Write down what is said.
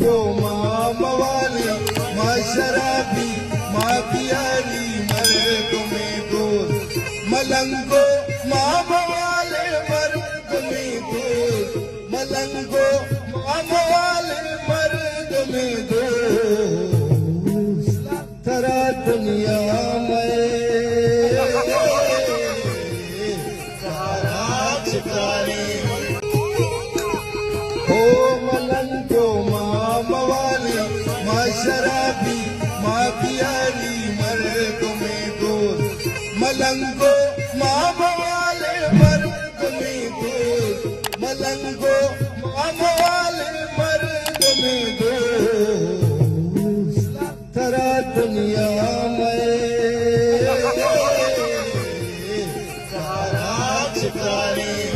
मां मवाली मां शराबी मां तुमेंलंगो मामले पर दोस्त मलंगो मामवाले पर तुमें दोस्त दुनिया मे राजकारी माँ शराबी माँ प्यारी मर्द में दोस्त मलंगो मामवाले मर्द में दोस्त मलंगो मामवाले मर्द में दोस्त तरा दुनिया चितारी